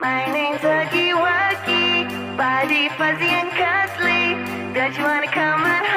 My name's Huggy Wuggy, body fuzzy and cuddly. Don't you wanna come and